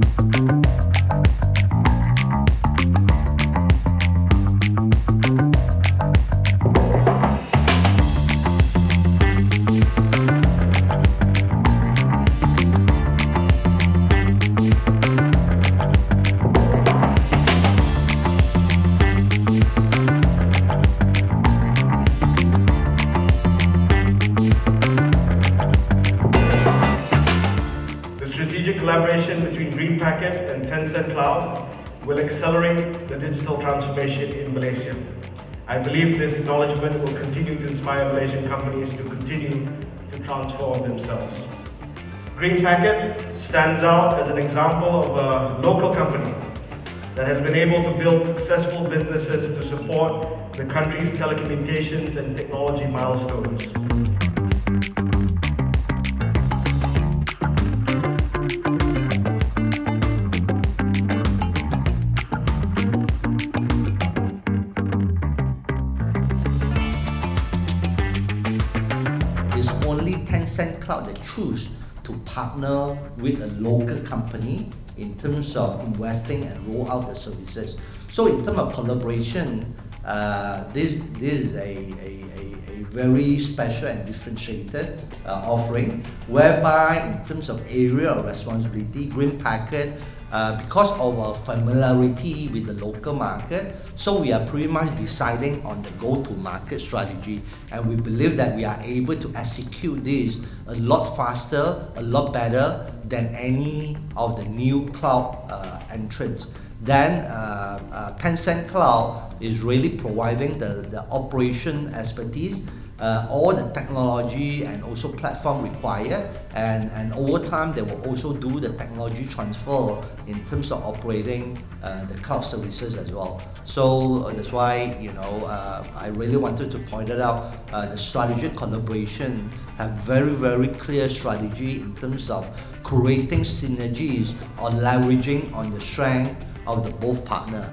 The strategic collaboration between Green Packet and Tencent Cloud will accelerate the digital transformation in Malaysia. I believe this acknowledgement will continue to inspire Malaysian companies to continue to transform themselves. Green Packet stands out as an example of a local company that has been able to build successful businesses to support the country's telecommunications and technology milestones. Tencent Cloud that choose to partner with a local company in terms of investing and roll out the services. So in terms of collaboration, uh, this, this is a, a, a, a very special and differentiated uh, offering whereby in terms of area of responsibility, Green Packet uh, because of our familiarity with the local market, so we are pretty much deciding on the go-to-market strategy, and we believe that we are able to execute this a lot faster, a lot better than any of the new cloud uh, entrants. Then uh, uh, Tencent Cloud is really providing the, the operation expertise uh, all the technology and also platform required and, and over time they will also do the technology transfer in terms of operating uh, the cloud services as well. So uh, that's why you know uh, I really wanted to point it out uh, the strategic collaboration have very very clear strategy in terms of creating synergies or leveraging on the strength of the both partner.